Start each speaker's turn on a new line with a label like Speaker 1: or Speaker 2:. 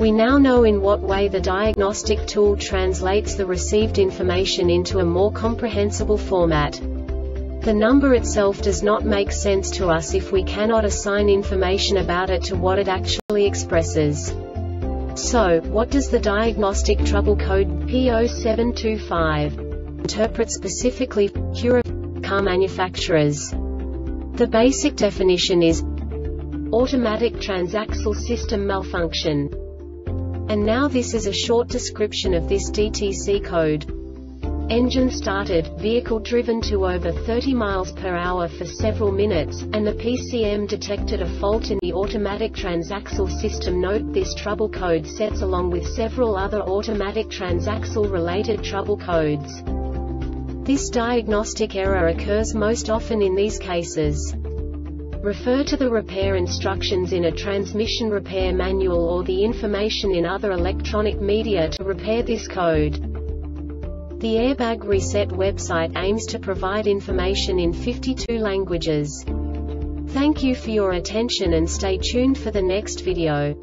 Speaker 1: We now know in what way the diagnostic tool translates the received information into a more comprehensible format. The number itself does not make sense to us if we cannot assign information about it to what it actually expresses. So, what does the diagnostic trouble code P0725 interpret specifically for car manufacturers? The basic definition is automatic transaxle system malfunction. And now this is a short description of this DTC code. Engine started, vehicle driven to over 30 miles per hour for several minutes, and the PCM detected a fault in the automatic transaxle system. Note this trouble code sets along with several other automatic transaxle related trouble codes. This diagnostic error occurs most often in these cases. Refer to the repair instructions in a transmission repair manual or the information in other electronic media to repair this code. The Airbag Reset website aims to provide information in 52 languages. Thank you for your attention and stay tuned for the next video.